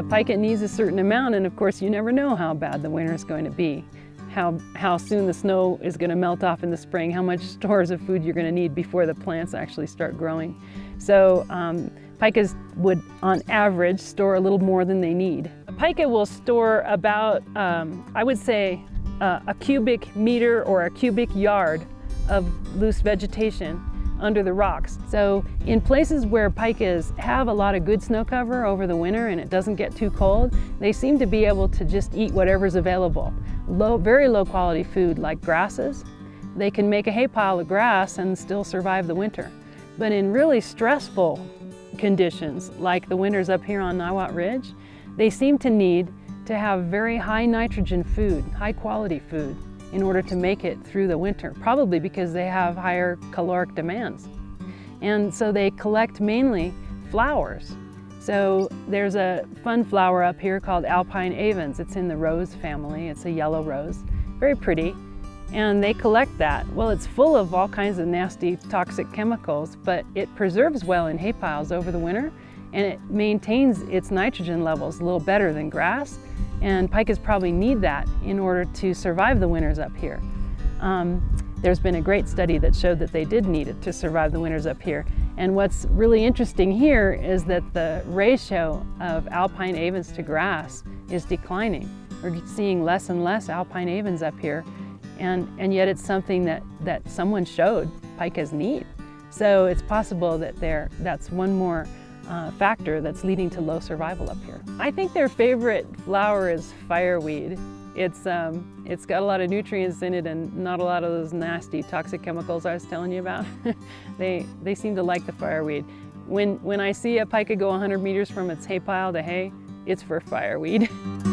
A pika needs a certain amount and of course you never know how bad the winter is going to be. How, how soon the snow is going to melt off in the spring, how much stores of food you're going to need before the plants actually start growing. So um, pikas would, on average, store a little more than they need. A pika will store about, um, I would say, uh, a cubic meter or a cubic yard of loose vegetation under the rocks. So in places where pikas have a lot of good snow cover over the winter and it doesn't get too cold, they seem to be able to just eat whatever's available. Low, very low quality food like grasses. They can make a hay pile of grass and still survive the winter. But in really stressful conditions, like the winters up here on Niwot Ridge, they seem to need to have very high nitrogen food, high quality food in order to make it through the winter, probably because they have higher caloric demands. And so they collect mainly flowers. So there's a fun flower up here called Alpine Avens. It's in the rose family. It's a yellow rose, very pretty. And they collect that. Well, it's full of all kinds of nasty toxic chemicals, but it preserves well in hay piles over the winter and it maintains its nitrogen levels a little better than grass and pikas probably need that in order to survive the winters up here. Um, there's been a great study that showed that they did need it to survive the winters up here. And what's really interesting here is that the ratio of alpine avens to grass is declining. We're seeing less and less alpine avens up here, and, and yet it's something that, that someone showed pikas need. So it's possible that there that's one more uh, factor that's leading to low survival up here. I think their favorite flower is fireweed. It's, um, it's got a lot of nutrients in it and not a lot of those nasty toxic chemicals I was telling you about. they, they seem to like the fireweed. When, when I see a pika go 100 meters from its hay pile to hay, it's for fireweed.